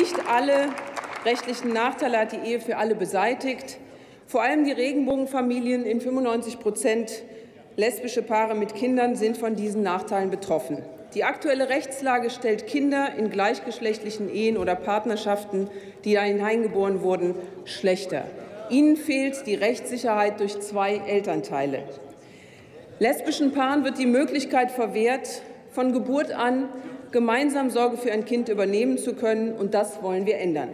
Nicht alle rechtlichen Nachteile hat die Ehe für alle beseitigt. Vor allem die Regenbogenfamilien in 95 Prozent lesbische Paare mit Kindern sind von diesen Nachteilen betroffen. Die aktuelle Rechtslage stellt Kinder in gleichgeschlechtlichen Ehen oder Partnerschaften, die hineingeboren wurden, schlechter. Ihnen fehlt die Rechtssicherheit durch zwei Elternteile. Lesbischen Paaren wird die Möglichkeit verwehrt, von Geburt an gemeinsam Sorge für ein Kind übernehmen zu können, und das wollen wir ändern.